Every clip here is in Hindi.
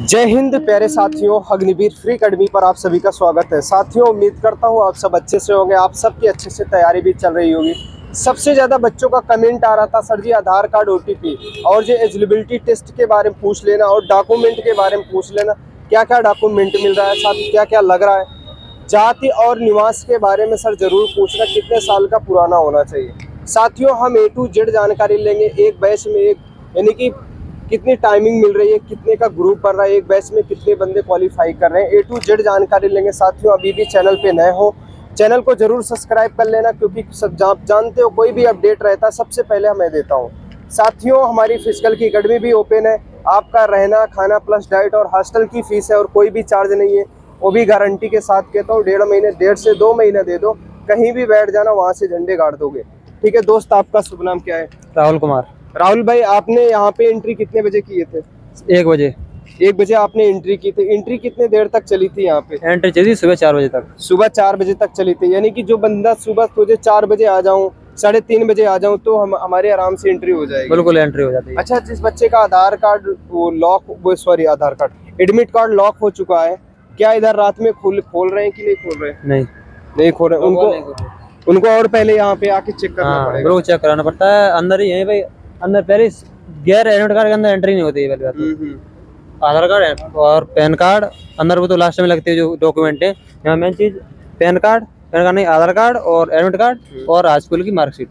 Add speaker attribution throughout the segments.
Speaker 1: जय हिंद, प्यारे साथियों। अग्निवीर फ्री अकेडमी पर आप सभी का स्वागत है। साथियों, उम्मीद करता हूँ आप सब अच्छे से होंगे, आप सबकी अच्छे से तैयारी भी चल रही होगी। सबसे ज़्यादा बच्चों का कमेंट आ रहा था, sir ji, Aadhaar card OTP और जो एलिजिबिलिटी टेस्ट के बारे में पूछ लेना और डॉक्यूमेंट के बारे में पूछ लेना क्या क्या डॉक्यूमेंट मिल रहा है, साथ क्या क्या लग रहा है। जाति और निवास के बारे में सर ज़रूर पूछना, कितने साल का पुराना होना चाहिए। साथियों, हम ए टू जेड जानकारी लेंगे, एक बैच में एक, यानी कि कितनी टाइमिंग मिल रही है, कितने का ग्रुप बन रहा है, एक बैच में कितने बंदे क्वालिफाई कर रहे हैं ए टू जेड जानकारी लेंगे। साथियों, अभी भी चैनल पे नए हो चैनल को ज़रूर सब्सक्राइब कर लेना, क्योंकि सब जानते हो, कोई भी अपडेट रहता है सबसे पहले मैं देता हूँ। साथियों, हमारी फ़िज़िकल की अकेडमी भी ओपन है, आपका रहना, खाना प्लस डाइट और हॉस्टल की फ़ीस है, और कोई भी चार्ज नहीं है, वो भी गारंटी के साथ कहता हूँ, डेढ़ महीने, डेढ़ से दो महीने दे दो, कहीं भी बैठ जाना, वहाँ से झंडे गाड़ दोगे। ठीक है, दोस्त, आपका शुभ नाम क्या है?
Speaker 2: राहुल कुमार।
Speaker 1: राहुल भाई आपने यहाँ पे एंट्री कितने बजे किए थे?
Speaker 2: एक बजे।
Speaker 1: एक बजे आपने एंट्री की थी। एंट्री कितने देर तक चली थी यहाँ पे?
Speaker 2: एंट्री चली सुबह चार बजे तक।
Speaker 1: सुबह चार बजे तक चली थी। यानी कि जो बंदा सुबह सोचे चार बजे आ जाऊँ साढ़े तीन बजे आ जाऊँ तो हम हमारे आराम से एंट्री हो जाएगी।
Speaker 2: बिल्कुल एंट्री हो जाती है।
Speaker 1: अच्छा जिस बच्चे का आधार कार्ड वो लॉक वो sorry Aadhaar card admit card lock हो चुका है क्या इधर रात में खोल खोल रहे हैं कि नहीं खोल रहे? हैं
Speaker 2: नहीं।
Speaker 1: नहीं खोल रहे। उनको उनको और पहले यहाँ पे आके चेक करना
Speaker 2: हाँ
Speaker 1: पड़ेगा।
Speaker 2: चेक कराना पड़ता है। अंदर ही है भाई। अंदर पहले गैर एडमिट कार्ड के अंदर एंट्री नहीं होती है पहले बात तो।
Speaker 1: हम्म, हम्म।
Speaker 2: आधार कार्ड और पैन कार्ड अंदर वो तो लास्ट में लगते हैं जो डॉक्यूमेंट है। यहाँ मेन चीज़ पैन कार्ड पैन कार्ड नहीं आधार कार्ड और एडमिट कार्ड और हाई स्कूल की मार्कशीट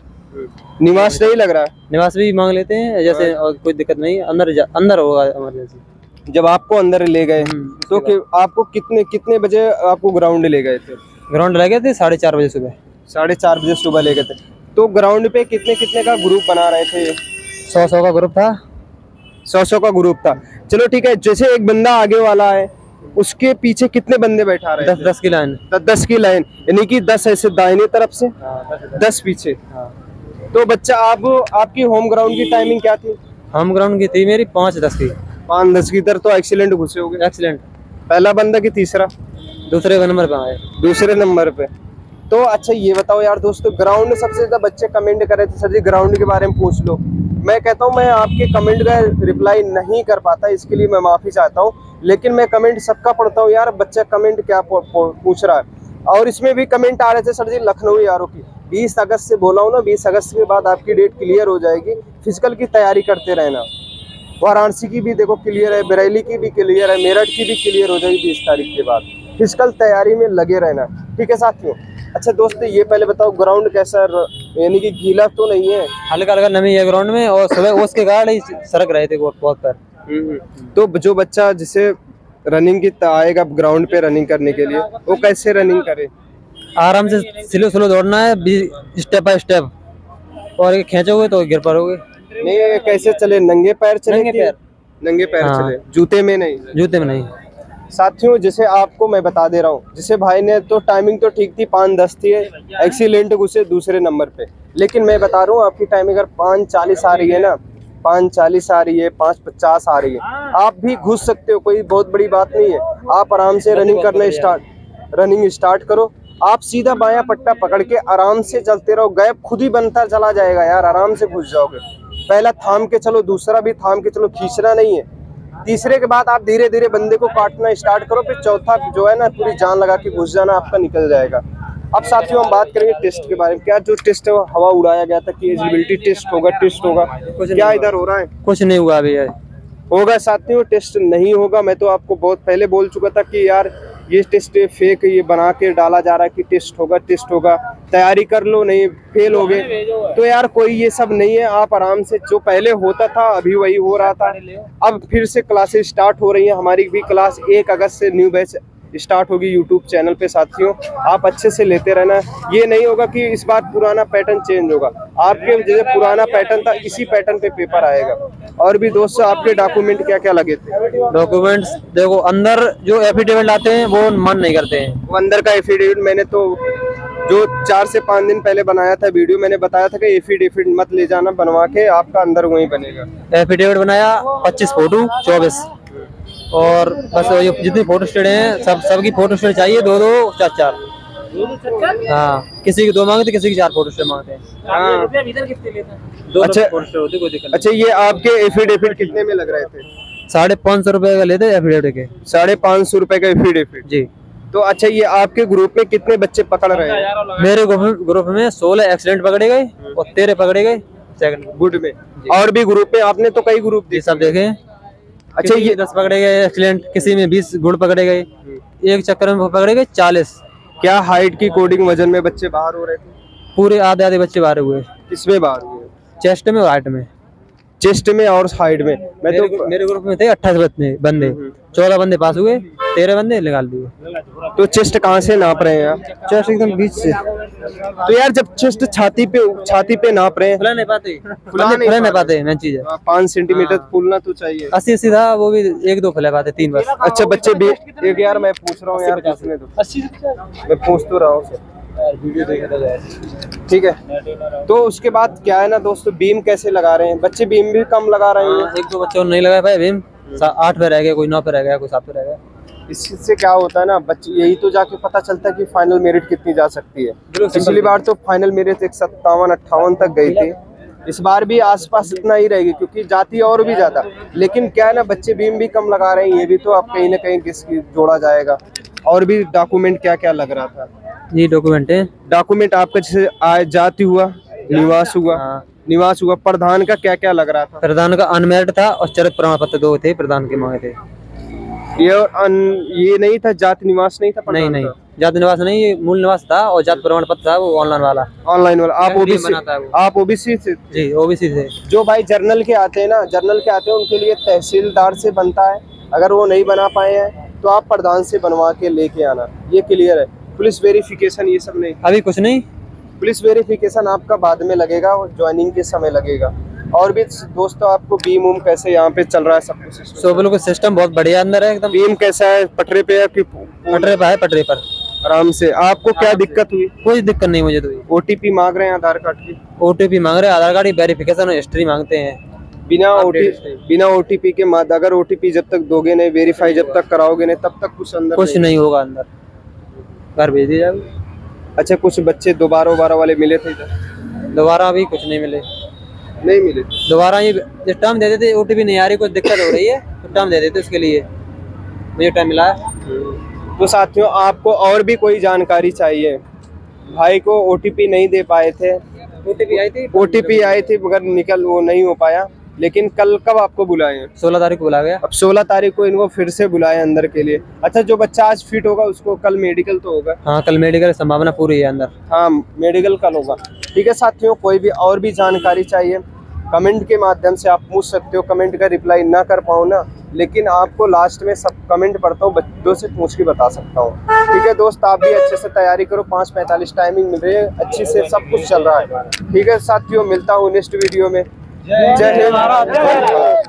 Speaker 1: निवास नहीं लग रहा है?
Speaker 2: निवास भी मांग लेते हैं जैसे और कोई दिक्कत नहीं अंदर अंदर होगा इमरजेंसी
Speaker 1: जब आपको अंदर ले गए तो कि आपको कितने कितने बजे आपको ग्राउंड ले गए थे?
Speaker 2: ग्राउंड लगे थे साढ़े चार बजे सुबह।
Speaker 1: साढ़े चार बजे सुबह ले गए थे। तो ग्राउंड पे कितने कितने का ग्रुप बना रहे थे
Speaker 2: सौ सौ का ग्रुप था।
Speaker 1: सौ सौ का ग्रुप था। चलो ठीक है जैसे एक बंदा आगे वाला है उसके पीछे कितने बंदे बैठा रहे
Speaker 2: दस दस की लाइन
Speaker 1: दस की लाइन यानी कि दस ऐसे दाहिने तरफ़ से दस पीछे। तो बच्चा आप आपकी होम ग्राउंड की टाइमिंग क्या थी?
Speaker 2: होम ग्राउंड की थी मेरी पाँच दस की।
Speaker 1: पाँच दस की इधर तो एक्सीलेंट घुसे हो गए
Speaker 2: एक्सीलेंट
Speaker 1: पहला बंदा की तीसरा?
Speaker 2: दूसरे नंबर पे आए
Speaker 1: दूसरे नंबर पे। तो अच्छा ये बताओ यार दोस्तों ग्राउंड सबसे ज़्यादा बच्चे कमेंट कर रहे थे सर जी ग्राउंड के बारे में पूछ लो। मैं कहता हूँ, मैं आपके कमेंट का रिप्लाई नहीं कर पाता, इसके लिए मैं माफ़ी चाहता हूँ, लेकिन मैं कमेंट सबका पढ़ता हूँ, यार बच्चा कमेंट क्या पूछ रहा है? और इसमें भी कमेंट आ रहे थे सर जी लखनऊ यारों की। बीस अगस्त से बोला हूँ ना, बीस अगस्त के बाद आपकी डेट क्लियर हो जाएगी फ़िज़िकल की तैयारी करते रहना। वाराणसी की भी देखो क्लियर है, बरेली की भी क्लियर है, मेरठ की भी क्लियर हो जाएगी बीस तारीख के बाद। फ़िज़िकल तैयारी में लगे रहना। ठीक है साथियों? अच्छा दोस्त ये पहले बताओ ग्राउंड कैसा? यानी कि गीला तो नहीं है।
Speaker 2: हल्का हल्का नमी है ग्राउंड में और सुबह उसके कारण ही सड़क रहे थे बहुत बहुत पर
Speaker 1: तो जो बच्चा जिसे रनिंग की आएगा ग्राउंड पे रनिंग करने के लिए वो कैसे रनिंग करे?
Speaker 2: आराम से स्लो स्लो दौड़ना है स्टेप बाय स्टेप और ये खींचोगे तो गिर पड़ोगे।
Speaker 1: नहीं कैसे चले? नंगे पैर चले
Speaker 2: नंगे पैर।
Speaker 1: नंगे पैर
Speaker 2: हाँ।
Speaker 1: चले? जूते में नहीं।
Speaker 2: जूते में नहीं।
Speaker 1: साथियों, जैसे आपको मैं बता दे रहा हूँ, जैसे भाई ने तो टाइमिंग तो ठीक थी, पाँच दस थी एक्सीलेंट घुसे दूसरे नंबर पे। लेकिन मैं बता रहा हूँ, आपकी टाइमिंग अगर पाँच चालीस आ रही है ना, पाँच चालीस आ रही है, पाँच पचास आ रही है, आप भी घुस सकते हो, कोई बहुत बड़ी बात नहीं है। आप आराम से रनिंग करना स्टार्ट रनिंग स्टार्ट करो। आप सीधा बाया पट्टा पकड़ के आराम से चलते रहो। गैप खुद ही बनता चला जाएगा यार, आराम से घुस जाओगे। पहला थाम के चलो, दूसरा भी थाम के चलो, खींचना नहीं है। तीसरे के बाद आप धीरे धीरे बंदे को काटना स्टार्ट करो फिर चौथा जो है ना पूरी जान लगा के घुस जाना आपका निकल जाएगा। अब साथियों हम बात करेंगे टेस्ट के बारे में। क्या जो टेस्ट है वो हवा उड़ाया गया था कि एलिजिबिलिटी टेस्ट होगा टेस्ट होगा। क्या इधर हो रहा है?
Speaker 2: कुछ नहीं हुआ अभी यार।
Speaker 1: होगा साथियों टेस्ट नहीं होगा। मैं तो आपको बहुत पहले बोल चुका था कि यार ये टेस्ट फेक ये बना के डाला जा रहा है कि टेस्ट होगा टेस्ट होगा। तैयारी कर लो नहीं फेल हो गए। तो यार कोई ये सब नहीं है आप आराम से जो पहले होता था अभी वही हो रहा था। अब फिर से क्लासेस स्टार्ट हो रही हैं हमारी भी क्लास एक अगस्त से न्यू बैच स्टार्ट होगी यूट्यूब चैनल पे साथियों। आप अच्छे से लेते रहना। ये नहीं होगा कि इस बार पुराना पैटर्न चेंज होगा। आपके जैसे पुराना पैटर्न था इसी पैटर्न पे पेपर आएगा। और भी दोस्तों आपके डॉक्यूमेंट क्या क्या लगे थे?
Speaker 2: डॉक्यूमेंट्स देखो अंदर जो एफिडेविट लाते हैं वो मन नहीं करते हैं।
Speaker 1: वो अंदर का एफिडेविट मैंने तो जो चार से पाँच दिन पहले बनाया था वीडियो मैंने बताया था कि एफिडेविट मत ले जाना बनवा के आपका अंदर वहीं बनेगा।
Speaker 2: एफिडेविट बनाया पच्चीस फ़ोटो चौबीस। और बस ये जितनी फ़ोटो स्टेट हैं सब सबकी फ़ोटो स्टेट चाहिए दो दो चार चार। हाँ किसी की दो मांगते किसी की चार फ़ोटो स्टेट मांगते हैं।
Speaker 1: हाँ। अच्छा।
Speaker 2: फ़ोटो स्टेट होती कोई दिक्कत
Speaker 1: अच्छा ये आपके एफिडेविट कितने में लग रहे थे?
Speaker 2: साढ़े पाँच सौ रुपए का लेते एफिडेविट के।
Speaker 1: साढ़े पाँच सौ रुपए का एफिडेविट
Speaker 2: जी।
Speaker 1: तो अच्छा ये आपके ग्रुप में कितने बच्चे पकड़ रहे हैं?
Speaker 2: मेरे ग्रुप ग्रुप में सोलह एक्सीडेंट पकड़े गए और तेरह पकड़े गए सेकंड
Speaker 1: गुड में। और भी ग्रुप में आपने तो कई ग्रुप
Speaker 2: सब देखे।
Speaker 1: अच्छा ये
Speaker 2: दस पकड़े गए एक्सीडेंट किसी में बीस गुड़ पकड़े गए एक चक्कर में पकड़े गए चालीस।
Speaker 1: क्या हाइट की कोडिंग वज़न में बच्चे बाहर हो रहे थे?
Speaker 2: पूरे आधे आधे बच्चे बाहर हुए।
Speaker 1: किसमें बाहर हुए?
Speaker 2: चेस्ट में और हाइट में।
Speaker 1: चेस्ट में और साइड में। मैं तो
Speaker 2: मेरे ग्रुप में थे अट्ठाईस बंदे बंदे। चौदह बंदे पास हुए तेरह बंदे निकाल दिए।
Speaker 1: तो चेस्ट कहाँ से नाप रहे हैं आप?
Speaker 2: चेस्ट एकदम बीच से।
Speaker 1: तो यार जब चेस्ट छाती पे छाती पे नाप रहे हैं।
Speaker 2: फुला नहीं पाते।
Speaker 1: फुला नहीं
Speaker 2: पाते। मेन चीज़ है।
Speaker 1: हाँ, पाँच सेंटीमीटर फूलना तो चाहिए।
Speaker 2: अस्सी अस्सी था वो भी एक दो फुला पाते तीन बस।
Speaker 1: अच्छा बच्चे भी एक यार मैं पूछ रहा हूँ यार
Speaker 2: अस्सी
Speaker 1: मैं पूछ तो रहा हूँ ठीक है। तो उसके बाद क्या है ना दोस्तों बीम कैसे लगा रहे हैं? बच्चे बीम भी कम लगा रहे हैं।
Speaker 2: एक दो बच्चों ने नहीं लगा पाए भीम सा- आठ पे रह गए कोई नौ पे रह गया कोई सात पे रह गया।
Speaker 1: इससे क्या होता है ना बच्चे यही तो जाके पता चलता है कि फाइनल मेरिट कितनी जा सकती है। पिछली बार तो फाइनल मेरिट एक सत्तावन अट्ठावन तक गई थी। इस बार भी आसपास इतना ही रहेगी क्योंकि जाती और भी ज़्यादा। लेकिन क्या है ना बच्चे बीम भी कम लगा रहे हैं ये भी तो आप कहीं ना कहीं किसकी जोड़ा जाएगा। और भी डॉक्यूमेंट क्या क्या लग रहा था।
Speaker 2: ये डॉक्यूमेंट है।
Speaker 1: डॉक्यूमेंट आपका जैसे आय जाति हुआ निवास हुआ।
Speaker 2: हाँ।
Speaker 1: निवास हुआ। प्रधान का क्या क्या लग रहा था?
Speaker 2: प्रधान का अनमेरिड था और चरित प्रमाण पत्र दो थे प्रधान के मांगे थे।
Speaker 1: ये और अन, ये नहीं था जाति निवास नहीं था
Speaker 2: नहीं नहीं। जाति निवास नहीं ये मूल निवास था और जाति प्रमाण पत्र था वो ऑनलाइन वाला।
Speaker 1: ऑनलाइन वाला। आप ओबीसी। आप ओबीसी से?
Speaker 2: जी ओबीसी थे
Speaker 1: जो भाई जर्नल के आते हैं ना जर्नल के आते हैं उनके लिए तहसीलदार से बनता है। अगर वो नहीं बना पाए हैं तो आप प्रधान से बनवा के लेके आना। ये क्लियर है। पुलिस वेरिफिकेशन ये सब नहीं।
Speaker 2: अभी कुछ नहीं?
Speaker 1: पुलिस वेरिफिकेशन आपका बाद में लगेगा और ज्वाइनिंग के समय लगेगा। और भी दोस्तों आपको बीम उम कैसे यहाँ पे चल रहा है सब कुछ?
Speaker 2: सो बिल्कुल सिस्टम बहुत बढ़िया अंदर है एकदम।
Speaker 1: बीम कैसा है? पटरे पे है कि
Speaker 2: पटरे पर है पटरे पर।
Speaker 1: आराम से। आपको क्या दिक्कत हुई?
Speaker 2: कोई दिक्कत नहीं मुझे तो।
Speaker 1: ओटीपी मांग रहे हैं आधार कार्ड की।
Speaker 2: ओटीपी मांग रहे हैं आधार कार्ड की वेरिफिकेशन और हिस्ट्री मांगते हैं।
Speaker 1: बिना
Speaker 2: Update
Speaker 1: ओटी
Speaker 2: history।
Speaker 1: बिना ओटीपी के अगर ओटीपी जब तक दोगे नहीं वेरीफाई जब तक कराओगे नहीं तब तक कुछ अंदर
Speaker 2: कुछ।
Speaker 1: नहीं
Speaker 2: होगा अंदर। घर भेज दिया जाएगा।
Speaker 1: अच्छा कुछ बच्चे दोबारा दोबारा वाले मिले थे इधर?
Speaker 2: दोबारा अभी कुछ नहीं मिले।
Speaker 1: नहीं मिले?
Speaker 2: दोबारा ये जिस टाइम दे देते ओटीपी नहीं आ रही कुछ दिक्कत हो रही है तो टर्म दे देते उसके लिए। मुझे टाइम मिला।
Speaker 1: तो साथियों आपको और भी कोई जानकारी चाहिए? भाई को ओटीपी नहीं दे पाए थे।
Speaker 2: ओटीपी आई थी?
Speaker 1: ओटीपी आई थी मगर निकल वो नहीं हो पाया। लेकिन कल कब आपको बुलाए हैं?
Speaker 2: सोलह तारीख को बुला गया।
Speaker 1: अब 16 तारीख को इनको फिर से बुलाए अंदर के लिए। अच्छा जो बच्चा आज फिट होगा उसको कल मेडिकल तो होगा?
Speaker 2: हाँ कल मेडिकल संभावना पूरी है अंदर।
Speaker 1: हाँ मेडिकल कल होगा। ठीक है साथियों कोई भी और भी जानकारी चाहिए कमेंट के माध्यम से आप पूछ सकते हो। कमेंट का रिप्लाई ना कर पाऊँ ना लेकिन आपको लास्ट में सब कमेंट पढ़ता हूँ बच्चों से पूछ के बता सकता हूँ। ठीक है दोस्त आप भी अच्छे से तैयारी करो। पाँच पैंतालीस टाइमिंग मिल रही है अच्छी से सब कुछ चल रहा है। ठीक है साथियों मिलता हूँ नेक्स्ट वीडियो में। जय हिंद